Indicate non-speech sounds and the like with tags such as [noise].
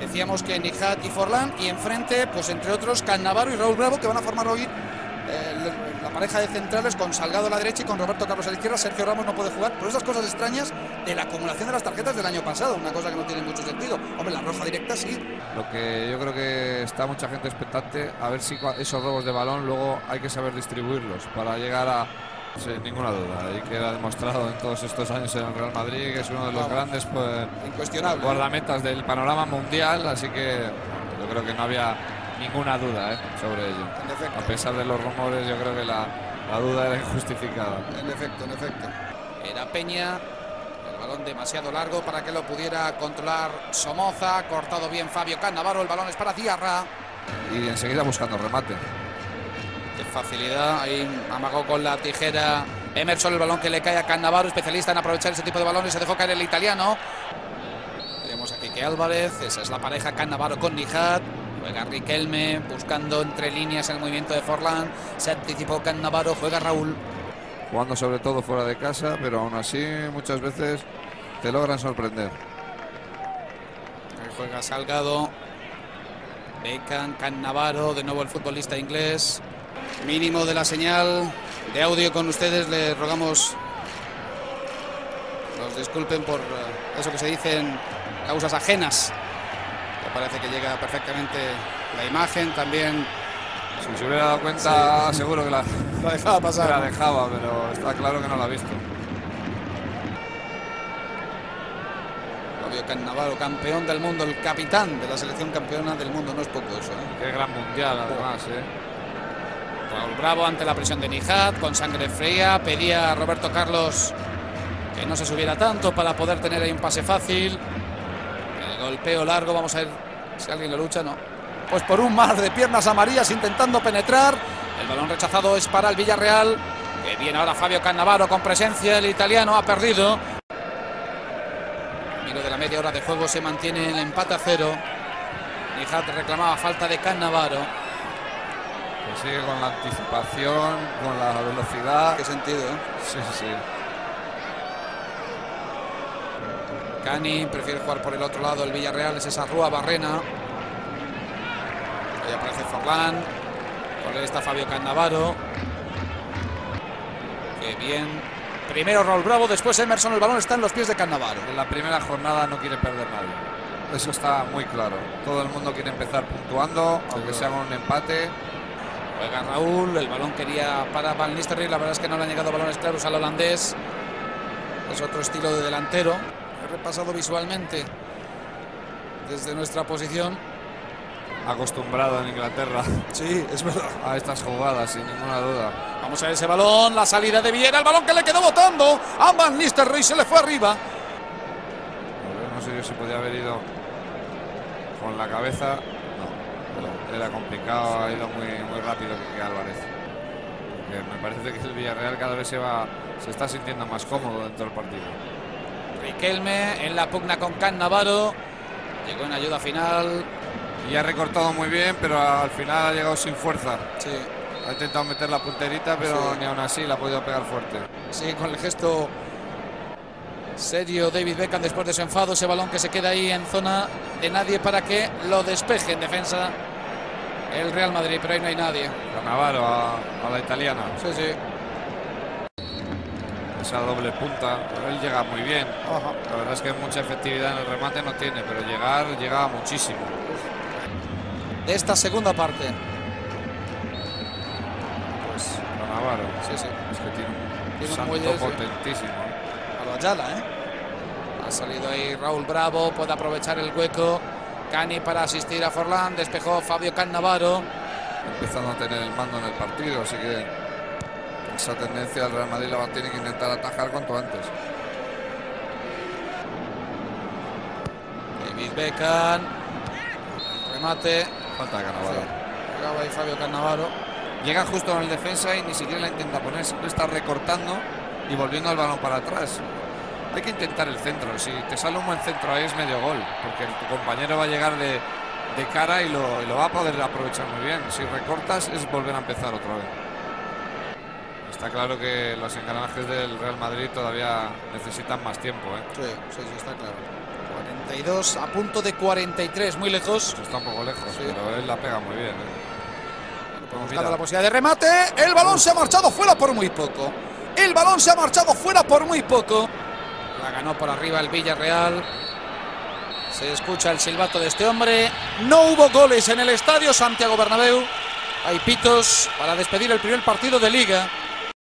Decíamos que Nijat y Forlán y enfrente, pues entre otros, Cannavaro y Raúl Bravo, que van a formar hoy eh, la pareja de centrales con Salgado a la derecha y con Roberto Carlos a la izquierda. Sergio Ramos no puede jugar por esas cosas extrañas de la acumulación de las tarjetas del año pasado, una cosa que no tiene mucho sentido. Hombre, la roja directa sí. Lo que yo creo que está mucha gente expectante a ver si esos robos de balón luego hay que saber distribuirlos para llegar a sin ninguna duda, y queda demostrado en todos estos años en el Real Madrid, que es uno de los grandes pues, Incuestionable. guardametas del panorama mundial, así que yo creo que no había ninguna duda ¿eh? sobre ello. A pesar de los rumores, yo creo que la, la duda era injustificada. En efecto, en efecto. Era Peña, el balón demasiado largo para que lo pudiera controlar Somoza, cortado bien Fabio Cannavaro, el balón es para Diarra. Y enseguida buscando remate. Facilidad, ahí amagó con la tijera Emerson, el balón que le cae a Cannavaro, especialista en aprovechar ese tipo de balones, se dejó caer el italiano. Tenemos aquí que Álvarez, esa es la pareja Cannavaro con Nijat. Juega Riquelme, buscando entre líneas el movimiento de Forlán. Se anticipó Cannavaro, juega Raúl. Jugando sobre todo fuera de casa, pero aún así muchas veces te logran sorprender. Ahí juega Salgado. Beckham, Cannavaro, de nuevo el futbolista inglés. Mínimo de la señal de audio con ustedes. Le rogamos nos disculpen por eh, eso que se dice en causas ajenas. Parece que llega perfectamente la imagen también. Si se hubiera dado cuenta, Sí. seguro que la, [laughs] La dejaba pasar. la dejaba, pero está claro que no la ha visto. Fabio Cannavaro, campeón del mundo, el capitán de la selección campeona del mundo. No es poco eso. ¿eh? Qué gran mundial, además. ¿eh? Raúl Bravo ante la presión de Nijat, con sangre fría, pedía a Roberto Carlos que no se subiera tanto para poder tener ahí un pase fácil. El golpeo largo, vamos a ver si alguien lo lucha, no. Pues por un mar de piernas amarillas intentando penetrar. El balón rechazado es para el Villarreal. Que viene ahora Fabio Cannavaro con presencia. El italiano ha perdido. Miro de la media hora de juego se mantiene el empate a cero. Nijat reclamaba falta de Cannavaro. Sigue con la anticipación, con la velocidad. ¿Qué sentido? eh? Sí, sí. Cani prefiere jugar por el otro lado. El Villarreal es esa Rúa Barrena. Ahí aparece Forlán. Por él está Fabio Cannavaro. Qué bien. Primero Raúl Bravo, después Emerson. El balón está en los pies de Cannavaro. En la primera jornada no quiere perder nadie. Eso está muy claro. Todo el mundo quiere empezar puntuando, aunque sea con un empate. Juega Raúl. El balón quería para Van Nistelrooy. La verdad es que no le han llegado balones claros al holandés. Es otro estilo de delantero. He repasado visualmente desde nuestra posición. Acostumbrado en Inglaterra Sí, es verdad. a estas jugadas, sin ninguna duda. Vamos a ver ese balón, la salida de Viera, el balón que le quedó botando. A Van Nistelrooy se le fue arriba. No sé yo si podía haber ido con la cabeza. Era complicado, ha ido muy, muy rápido que Álvarez. Porque me parece que el Villarreal cada vez se va, se está sintiendo más cómodo dentro del partido. Riquelme en la pugna con Cannavaro. Llegó en ayuda final. Y ha recortado muy bien, pero al final ha llegado sin fuerza. Sí, Ha intentado meter la punterita, pero Sí. ni aún así la ha podido pegar fuerte. sigue con el gesto serio David Beckham después de su enfado. Ese balón que se queda ahí en zona de nadie para que lo despeje en defensa el Real Madrid, pero ahí no hay nadie. Cannavaro a, a la italiana. Sí, sí. Esa doble punta. pero él llega muy bien. Ajá. La verdad es que mucha efectividad en el remate no tiene, pero llegar llega muchísimo. De esta segunda parte. Pues Cannavaro. Sí, sí. Es que tiene un Tiene salto muelle, potentísimo. ¿eh? a lo Ayala, ¿eh? Ha salido ahí Raúl Bravo, puede aprovechar el hueco. Cani para asistir a Forlán, despejó Fabio Cannavaro. Empezando a tener el mando en el partido, así que esa tendencia al Real Madrid la va a tener que intentar atajar cuanto antes. David Beckham. El remate. Falta de Cannavaro. Llegaba ahí Fabio Cannavaro. Llega justo en el defensa y ni siquiera la intenta poner, siempre está recortando y volviendo el balón para atrás. Hay que intentar el centro, si te sale un buen centro ahí es medio gol, porque tu compañero va a llegar de, de cara y lo, y lo va a poder aprovechar muy bien. Si recortas es volver a empezar otra vez. Está claro que los engranajes del Real Madrid todavía necesitan más tiempo. ¿eh? Sí, sí, sí, está claro. 42 a punto de 43, muy lejos. Está un poco lejos, Sí. pero él la pega muy bien. ¿eh? Pues Buscando la posibilidad de remate. El balón se ha marchado fuera por muy poco. El balón se ha marchado fuera por muy poco. La ganó por arriba el Villarreal. Se escucha el silbato de este hombre. No hubo goles en el estadio Santiago Bernabéu. Hay pitos para despedir el primer partido de liga